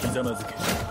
ひざまずけ